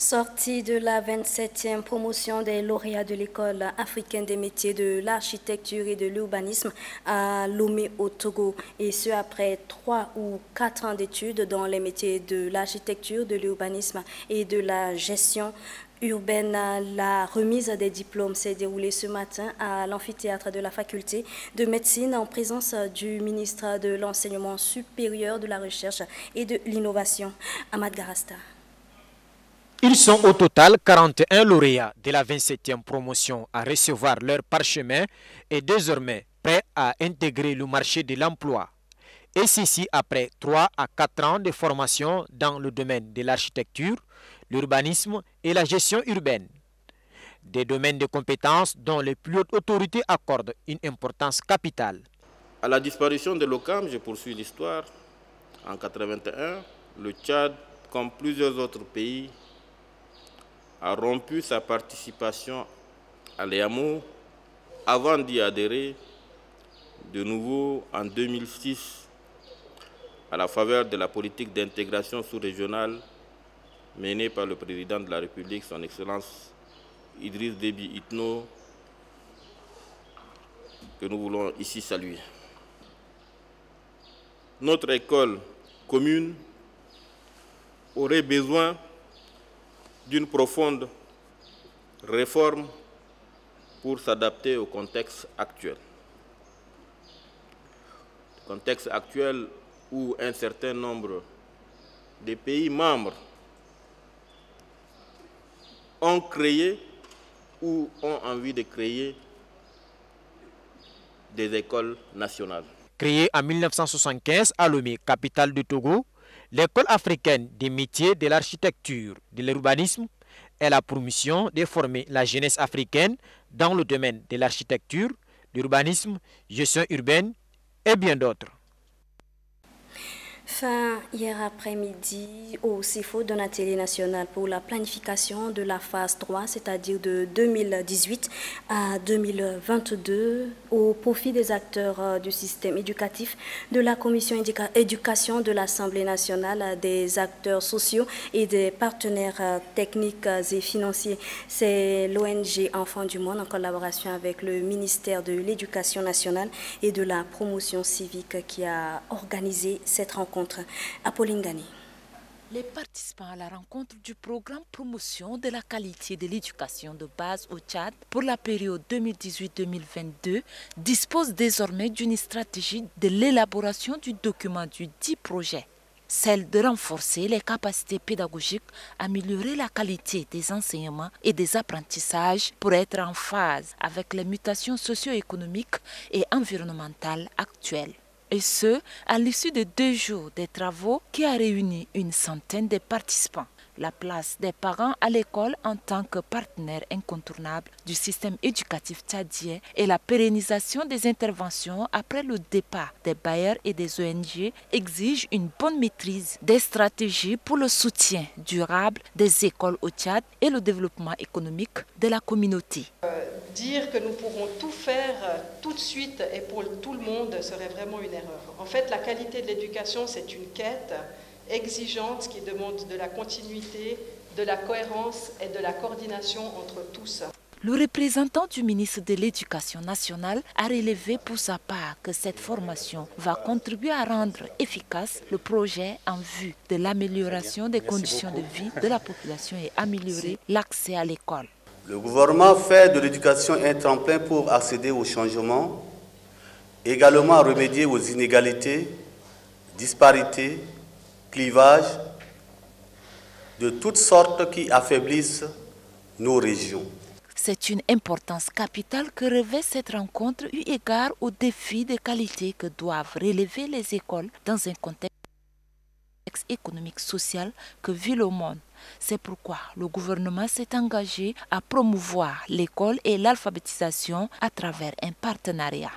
Sortie de la 27e promotion des lauréats de l'école africaine des métiers de l'architecture et de l'urbanisme à Lomé au Togo, et ce après trois ou quatre ans d'études dans les métiers de l'architecture, de l'urbanisme et de la gestion urbaine. La remise des diplômes s'est déroulée ce matin à l'amphithéâtre de la faculté de médecine en présence du ministre de l'Enseignement supérieur, de la Recherche et de l'Innovation, Ahmad Garasta. Ils sont au total 41 lauréats de la 27e promotion à recevoir leur parchemin et désormais prêts à intégrer le marché de l'emploi. Et ceci après 3 à 4 ans de formation dans le domaine de l'architecture, l'urbanisme et la gestion urbaine. Des domaines de compétences dont les plus hautes autorités accordent une importance capitale. À la disparition de l'OCAM, je poursuis l'histoire. En 1981, le Tchad, comme plusieurs autres pays, a rompu sa participation à l'EAMO avant d'y adhérer de nouveau en 2006 à la faveur de la politique d'intégration sous-régionale menée par le président de la République, son Excellence Idriss Déby Itno, que nous voulons ici saluer. Notre école commune aurait besoin d'une profonde réforme pour s'adapter au contexte actuel. Contexte actuel où un certain nombre de pays membres ont créé ou ont envie de créer des écoles nationales. Créée en 1975 à Lomé, capitale du Togo, L'école africaine des métiers de l'architecture, de l'urbanisme est la pour mission de former la jeunesse africaine dans le domaine de l'architecture, l'urbanisme, gestion urbaine et bien d'autres. Fin hier après-midi au CIFO d'un atelier national pour la planification de la phase 3, c'est-à-dire de 2018 à 2022, au profit des acteurs euh, du système éducatif, de la commission éducation de l'Assemblée nationale, des acteurs sociaux et des partenaires euh, techniques et financiers. C'est l'ONG Enfants du Monde en collaboration avec le ministère de l'Éducation nationale et de la promotion civique qui a organisé cette rencontre Apolline Les participants à la rencontre du programme promotion de la qualité de l'éducation de base au Tchad pour la période 2018-2022 disposent désormais d'une stratégie de l'élaboration du document du dit projet celle de renforcer les capacités pédagogiques, améliorer la qualité des enseignements et des apprentissages pour être en phase avec les mutations socio-économiques et environnementales actuelles et ce, à l'issue de deux jours de travaux qui a réuni une centaine de participants la place des parents à l'école en tant que partenaire incontournable du système éducatif tchadien et la pérennisation des interventions après le départ des bailleurs et des ONG exigent une bonne maîtrise des stratégies pour le soutien durable des écoles au Tchad et le développement économique de la communauté. Dire que nous pourrons tout faire euh, tout de suite et pour tout le monde serait vraiment une erreur. En fait, la qualité de l'éducation, c'est une quête exigeante qui demande de la continuité, de la cohérence et de la coordination entre tous. Le représentant du ministre de l'Éducation nationale a relevé pour sa part que cette formation va contribuer à rendre efficace le projet en vue de l'amélioration des conditions de vie de la population et améliorer l'accès à l'école. Le gouvernement fait de l'éducation un tremplin pour accéder au changement, également remédier aux inégalités, disparités clivages de toutes sortes qui affaiblissent nos régions. C'est une importance capitale que revêt cette rencontre eu égard aux défis de qualité que doivent relever les écoles dans un économique social que vit le monde. C'est pourquoi le gouvernement s'est engagé à promouvoir l'école et l'alphabétisation à travers un partenariat.